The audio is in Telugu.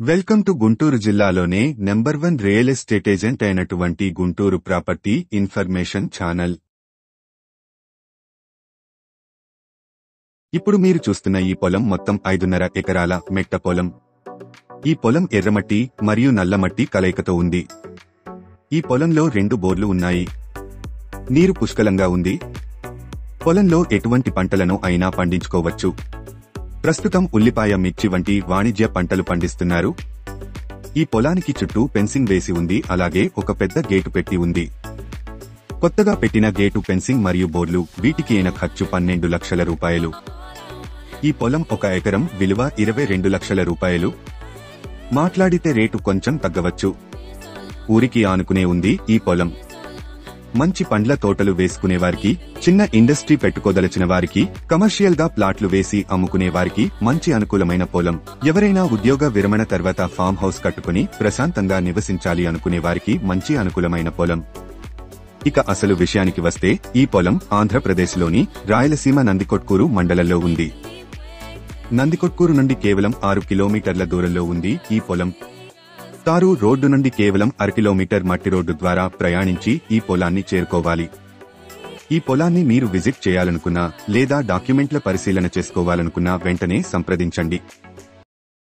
వెల్కమ్ టు గుంటూరు జిల్లాలోనే number one real estate agent అయినటువంటి గుంటూరు ప్రాపర్టీ ఇన్ఫర్మేషన్ ఛానల్. ఇప్పుడు మీరు చూస్తున్న ఈ పొలం మొత్తం ఐదున్నర ఎకరాల మెట్ట పొలం. ఈ పొలం ఎర్రమట్టి మరియు నల్లమట్టి కలయికతో ఉంది. ఈ పొలంలో రెండు బోర్లు ఉన్నాయి. నీరు పుష్కలంగా ఉంది. పొలంలో ఎటువంటి పంటలను అయినా పండించుకోవచ్చు. ప్రస్తుతం ఉల్లిపాయ మిర్చి వంటి వాణిజ్య పంటలు పండిస్తున్నారు. ఈ పొలానికి చుట్టూ ఫెన్సింగ్ వేసి ఉంది. అలాగే ఒక పెద్ద గేటు పెట్టి ఉంది. కొత్తగా పెట్టిన గేటు ఫెన్సింగ్ మరియు బోర్లు వీటికి అయిన ఖర్చు పన్నెండు లక్షల రూపాయలు. ఈ పొలం ఒక ఎకరం విలువ ఇరవై రెండు లక్షల రూపాయలు. మాట్లాడితే రేటు కొంచెం తగ్గవచ్చు. ఊరికి ఆనుకునే ఉంది ఈ పొలం. మంచి పండ్ల తోటలు వేసుకునే వారికి చిన్న ఇండస్ట్రీ పెట్టుకోదలచిన వారికి కమర్షియల్గా ప్లాట్లు వేసి అమ్ముకునే వారికి మంచి అనుకూలమైన పొలం. ఎవరైనా ఉద్యోగ విరమణ తర్వాత ఫామ్ హౌస్ కట్టుకుని ప్రశాంతంగా నివసించాలి అనుకునే వారికి మంచి అనుకూలమైన పొలం. ఇక అసలు విషయానికి వస్తే ఈ పొలం ఆంధ్రప్రదేశ్లోని రాయలసీమ నందికొట్కూరు మండలంలో ఉంది. నందికొట్కూరు నుండి కేవలం ఆరు కిలోమీటర్ల దూరంలో ఉంది ఈ పొలం. తారు రోడ్డు నుండి కేవలం అర కిలోమీటర్ మట్టి రోడ్డు ద్వారా ప్రయాణించి ఈ పొలాన్ని చేరుకోవాలి. ఈ పొలాన్ని మీరు విజిట్ చేయాలనుకున్నా లేదా డాక్యుమెంట్ల పరిశీలన చేసుకోవాలనుకున్నా వెంటనే సంప్రదించండి.